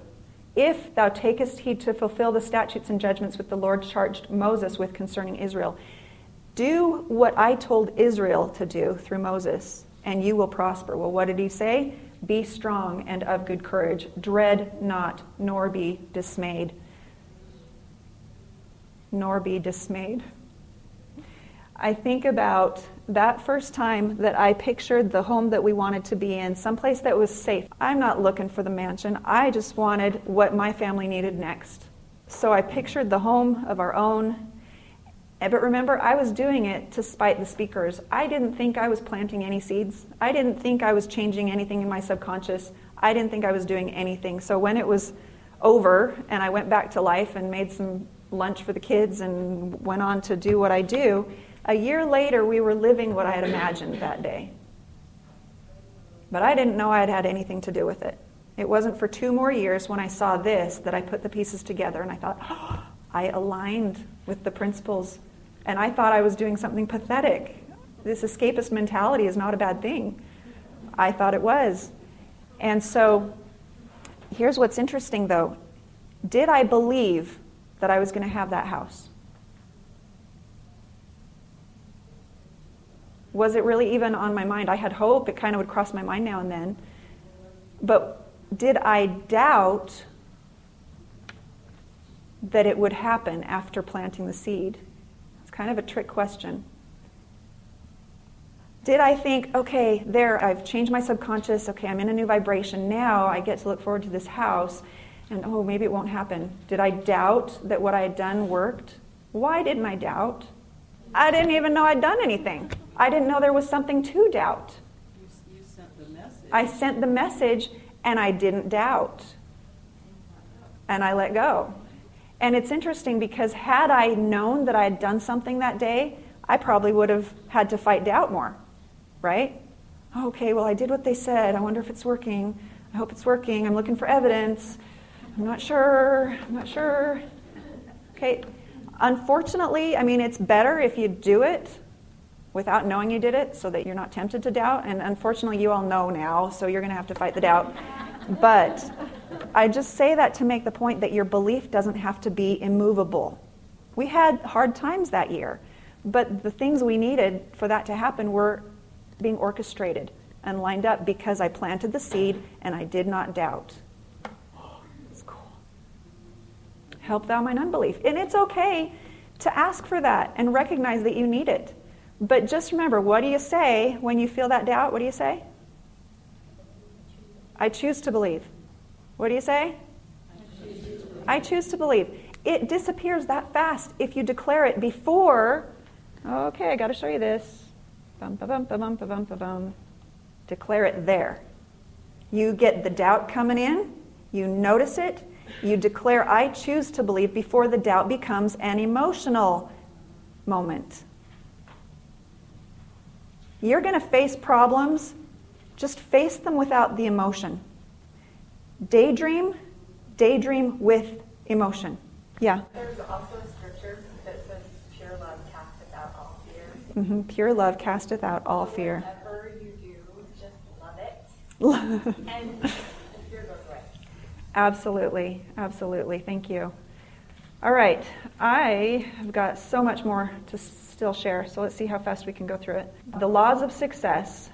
if thou takest heed to fulfill the statutes and judgments which the Lord charged Moses with concerning Israel. Do what I told Israel to do through Moses, and you will prosper. Well, what did he say? Be strong and of good courage. Dread not, nor be dismayed. Nor be dismayed. I think about that first time that I pictured the home that we wanted to be in, someplace that was safe. I'm not looking for the mansion. I just wanted what my family needed next. So I pictured the home of our own Eh, but remember, I was doing it to spite the speakers. I didn't think I was planting any seeds. I didn't think I was changing anything in my subconscious. I didn't think I was doing anything. So when it was over and I went back to life and made some lunch for the kids and went on to do what I do, a year later we were living what I had imagined that day. But I didn't know I had had anything to do with it. It wasn't for two more years when I saw this that I put the pieces together and I thought, oh, *gasps* I aligned with the principles and I thought I was doing something pathetic. This escapist mentality is not a bad thing. I thought it was. And so here's what's interesting though. Did I believe that I was going to have that house? Was it really even on my mind? I had hope. It kind of would cross my mind now and then. But did I doubt that it would happen after planting the seed? It's kind of a trick question. Did I think, okay, there, I've changed my subconscious, okay, I'm in a new vibration, now I get to look forward to this house, and oh, maybe it won't happen. Did I doubt that what I had done worked? Why didn't I doubt? I didn't even know I'd done anything. I didn't know there was something to doubt. You, you sent the message. I sent the message and I didn't doubt. And I let go. And it's interesting because had I known that I had done something that day, I probably would have had to fight doubt more, right? Okay, well, I did what they said. I wonder if it's working. I hope it's working. I'm looking for evidence. I'm not sure. I'm not sure. Okay. Unfortunately, I mean, it's better if you do it without knowing you did it so that you're not tempted to doubt. And unfortunately, you all know now, so you're going to have to fight the doubt. But I just say that to make the point that your belief doesn't have to be immovable. We had hard times that year, but the things we needed for that to happen were being orchestrated and lined up because I planted the seed and I did not doubt. It's cool. Help thou mine unbelief. And it's okay to ask for that and recognize that you need it. But just remember, what do you say when you feel that doubt? What do you say? I choose to believe. What do you say? I choose to believe. It disappears that fast if you declare it before. Okay, I got to show you this. Bum, bum, bum, bum, bum, bum, Declare it there. You get the doubt coming in, you notice it, you declare, I choose to believe before the doubt becomes an emotional moment. You're going to face problems, just face them without the emotion. Daydream, daydream with emotion. Yeah? There's also a scripture that says, Pure love casteth out all fear. Mm-hmm. Pure love casteth out all fear. Whatever you do, just love it. *laughs* and fear goes away. Absolutely, absolutely. Thank you. All right, I have got so much more to still share, so let's see how fast we can go through it. The laws of success.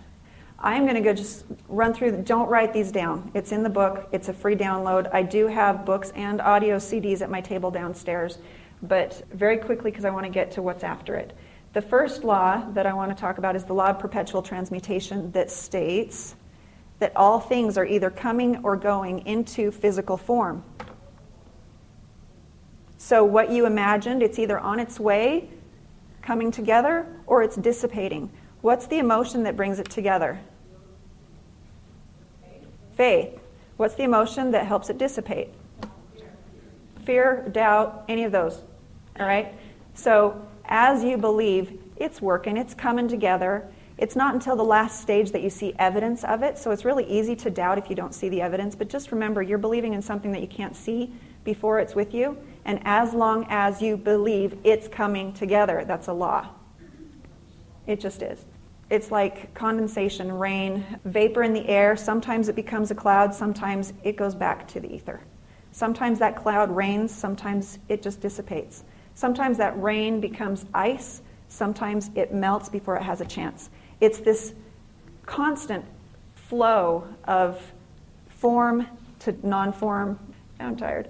I'm going to go just run through, don't write these down. It's in the book, it's a free download. I do have books and audio CDs at my table downstairs, but very quickly because I want to get to what's after it. The first law that I want to talk about is the law of perpetual transmutation that states that all things are either coming or going into physical form. So, what you imagined, it's either on its way, coming together, or it's dissipating. What's the emotion that brings it together? Faith. What's the emotion that helps it dissipate? Fear, doubt, any of those. All right? So, as you believe, it's working, it's coming together. It's not until the last stage that you see evidence of it. So, it's really easy to doubt if you don't see the evidence. But just remember, you're believing in something that you can't see before it's with you. And as long as you believe it's coming together, that's a law. It just is. It's like condensation, rain, vapor in the air. Sometimes it becomes a cloud, sometimes it goes back to the ether. Sometimes that cloud rains, sometimes it just dissipates. Sometimes that rain becomes ice, sometimes it melts before it has a chance. It's this constant flow of form to non form. I'm tired.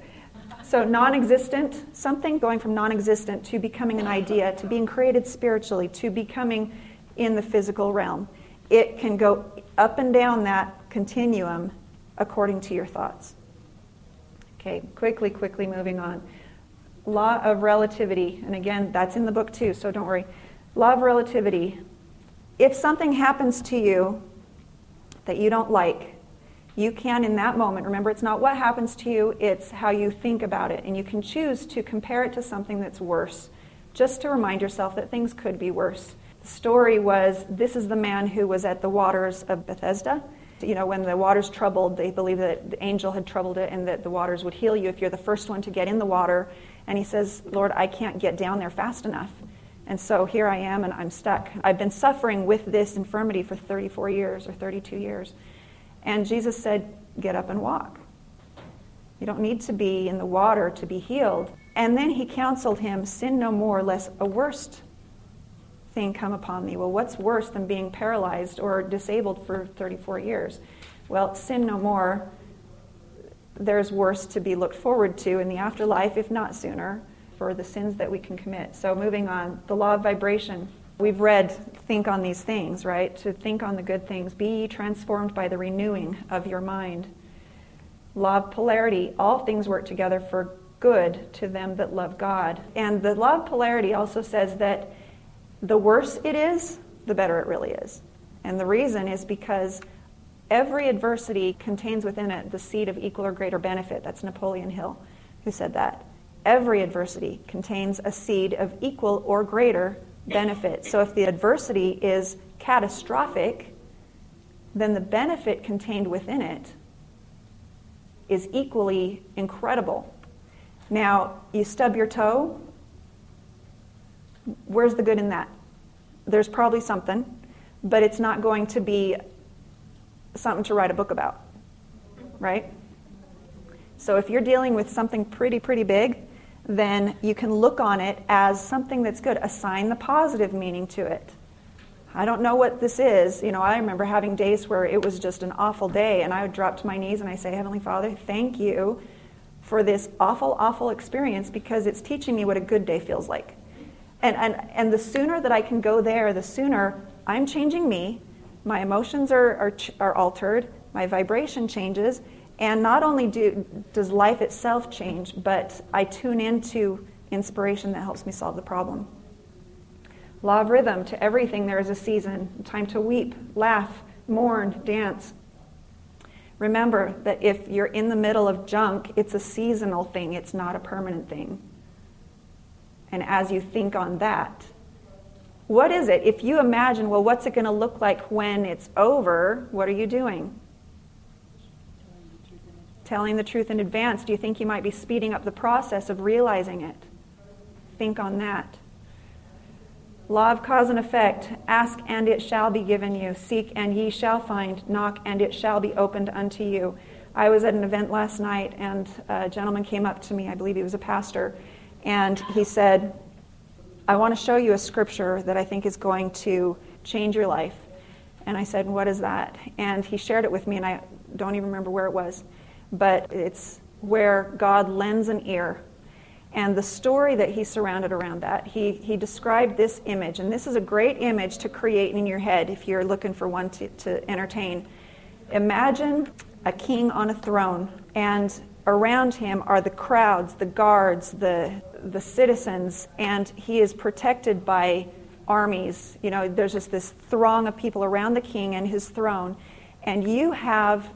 So, non existent, something going from non existent to becoming an idea, to being created spiritually, to becoming in the physical realm. It can go up and down that continuum according to your thoughts. Okay, quickly, quickly moving on. Law of relativity, and again, that's in the book too, so don't worry. Law of relativity. If something happens to you that you don't like, you can, in that moment, remember it's not what happens to you, it's how you think about it. And you can choose to compare it to something that's worse, just to remind yourself that things could be worse The story was this is the man who was at the waters of Bethesda. You know, when the waters troubled, they believed that the angel had troubled it and that the waters would heal you if you're the first one to get in the water. And he says, Lord, I can't get down there fast enough. And so here I am and I'm stuck. I've been suffering with this infirmity for 34 years or 32 years. And Jesus said, Get up and walk. You don't need to be in the water to be healed. And then he counseled him, Sin no more, lest a worst thing come upon thee. Well, what's worse than being paralyzed or disabled for 34 years? Well, sin no more. There's worse to be looked forward to in the afterlife, if not sooner, for the sins that we can commit. So, moving on, the law of vibration. We've read, think on these things, right? To think on the good things. Be transformed by the renewing of your mind. Law of polarity. All things work together for good to them that love God. And the law of polarity also says that the worse it is, the better it really is. And the reason is because every adversity contains within it the seed of equal or greater benefit. That's Napoleon Hill who said that. Every adversity contains a seed of equal or greater benefit. So if the adversity is catastrophic, then the benefit contained within it is equally incredible. Now, you stub your toe, where's the good in that? there's probably something, but it's not going to be something to write a book about, right? So if you're dealing with something pretty, pretty big, then you can look on it as something that's good. Assign the positive meaning to it. I don't know what this is. You know, I remember having days where it was just an awful day, and I would drop to my knees and I say, Heavenly Father, thank you for this awful, awful experience because it's teaching me what a good day feels like. And, and, and the sooner that I can go there, the sooner I'm changing me, my emotions are, are, are altered, my vibration changes, and not only do, does life itself change, but I tune into inspiration that helps me solve the problem. Law of rhythm to everything there is a season, time to weep, laugh, mourn, dance. Remember that if you're in the middle of junk, it's a seasonal thing, it's not a permanent thing. And as you think on that, what is it? If you imagine, well, what's it going to look like when it's over? What are you doing? Telling the truth in advance. Do you think you might be speeding up the process of realizing it? Think on that. Law of cause and effect ask and it shall be given you, seek and ye shall find, knock and it shall be opened unto you. I was at an event last night and a gentleman came up to me, I believe he was a pastor, and he said, I want to show you a scripture that I think is going to change your life. And I said, What is that? And he shared it with me, and I don't even remember where it was, but it's where God lends an ear and the story that he surrounded around that, he, he described this image. And this is a great image to create in your head if you're looking for one to, to entertain. Imagine a king on a throne, and around him are the crowds, the guards, the, the citizens, and he is protected by armies. You know, there's just this throng of people around the king and his throne, and you have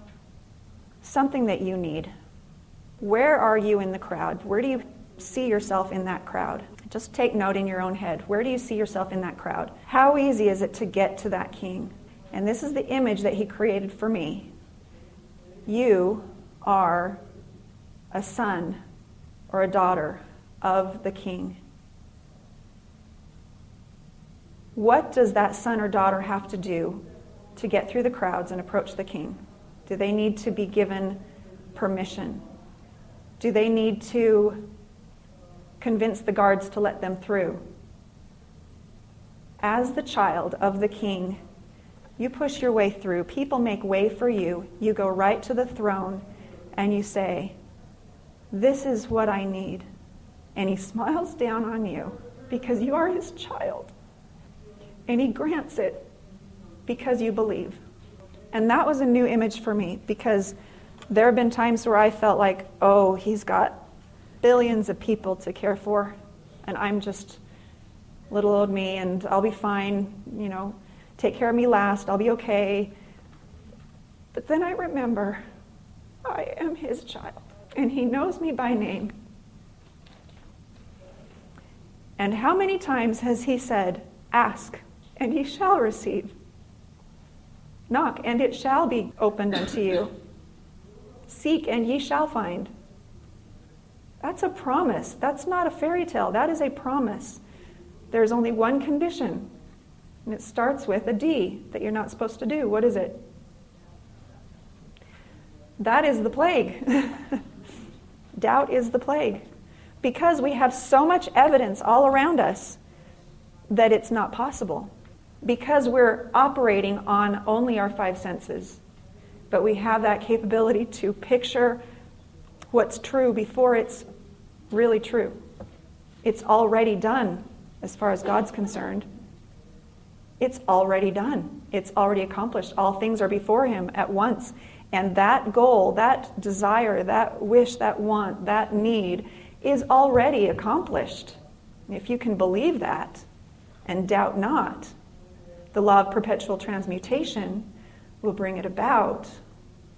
something that you need. Where are you in the crowd? Where do you see yourself in that crowd? Just take note in your own head. Where do you see yourself in that crowd? How easy is it to get to that king? And this is the image that he created for me. You are a son or a daughter of the king. What does that son or daughter have to do to get through the crowds and approach the king? Do they need to be given permission? Do they need to convince the guards to let them through. As the child of the king, you push your way through. People make way for you. You go right to the throne and you say, This is what I need. And he *laughs* smiles down on you because you are his child. And he grants it because you believe. And that was a new image for me because there have been times where I felt like, oh, he's got billions of people to care for, and I'm just little old me, and I'll be fine, you know, take care of me last, I'll be okay. But then I remember I am his child, and he knows me by name. And how many times has he said, Ask, and ye shall receive? Knock, and it shall be opened unto you. Seek, and ye shall find. That's a promise. That's not a fairy tale. That is a promise. There's only one condition, and it starts with a D that you're not supposed to do. What is it? That is the plague. *laughs* Doubt is the plague. Because we have so much evidence all around us that it's not possible. Because we're operating on only our five senses. But we have that capability to picture what's true before it's really true. It's already done as far as God's concerned. It's already done. It's already accomplished. All things are before Him at once. And that goal, that desire, that wish, that want, that need is already accomplished. If you can believe that and doubt not, the law of perpetual transmutation will bring it about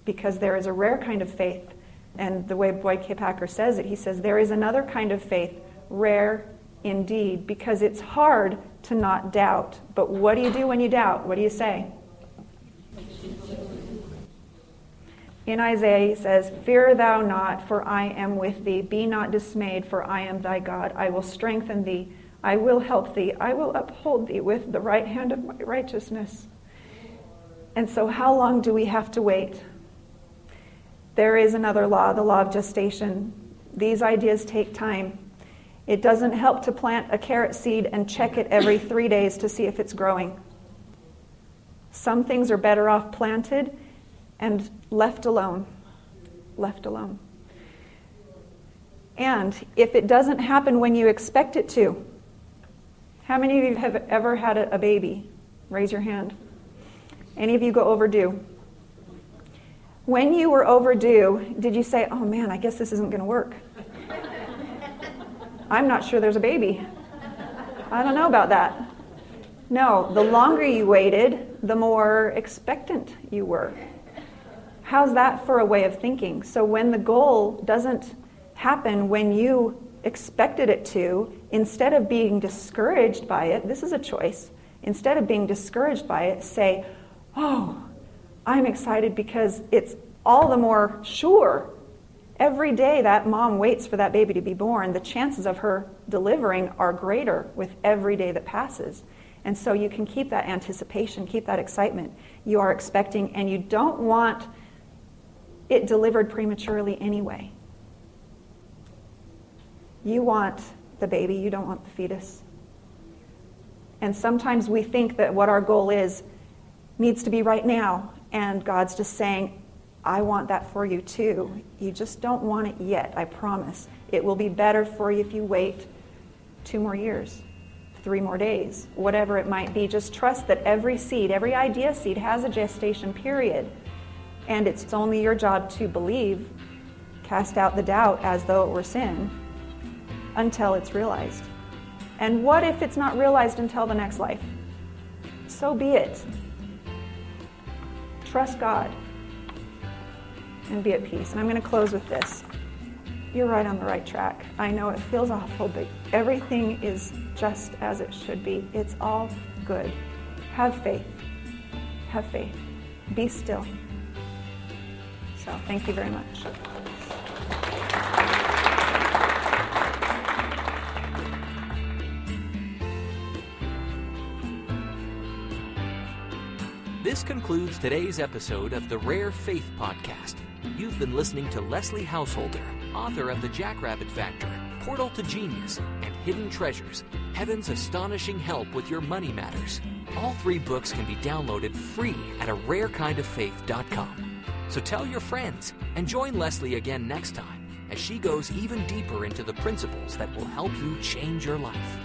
because there is a rare kind of faith and the way Boyd K. Packer says it, he says, There is another kind of faith, rare indeed, because it's hard to not doubt. But what do you do when you doubt? What do you say? In Isaiah, he says, Fear thou not, for I am with thee. Be not dismayed, for I am thy God. I will strengthen thee. I will help thee. I will uphold thee with the right hand of my righteousness. And so, how long do we have to wait? There is another law, the law of gestation. These ideas take time. It doesn't help to plant a carrot seed and check it every three days to see if it's growing. Some things are better off planted and left alone. Left alone. And if it doesn't happen when you expect it to, How many of you have ever had a, baby? Raise your hand. Any of you go overdue? When you were overdue, did you say, oh man, I guess this isn't going to work? *laughs* I'm not sure there's a baby. I don't know about that. No, the longer you waited, the more expectant you were. How's that for a way of thinking? So when the goal doesn't happen when you expected it to, instead of being discouraged by it, this is a choice. Instead of being discouraged by it, say, Oh, I'm excited because it's all the more sure. Every day that mom waits for that baby to be born, the chances of her delivering are greater with every day that passes. And so you can keep that anticipation, keep that excitement you are expecting, and you don't want it delivered prematurely anyway. You want the baby, you don't want the fetus. And sometimes we think that what our goal is needs to be right now, and God's just saying, I want that for you too. You just don't want it yet, I promise. It will be better for you if you wait two more years, three more days, whatever it might be. Just trust that every seed, every idea seed has a gestation period. And it's only your job to believe, cast out the doubt as though it were sin, until it's realized. And what if it's not realized until the next life? So be it. Trust God and be at peace. And I'm going to close with this. You're right on the right track. I know it feels awful, but everything is just as it should be. It's all good. Have faith. Have faith. Be still. So, thank you very much. This concludes today's episode of the Rare Faith Podcast. You've been listening to Leslie Householder, author of The Jackrabbit Factor, Portal to Genius, and Hidden Treasures Heaven's Astonishing Help with Your Money Matters. All three books can be downloaded free at a rarekindoffaith.com. So tell your friends and join Leslie again next time as she goes even deeper into the principles that will help you change your life.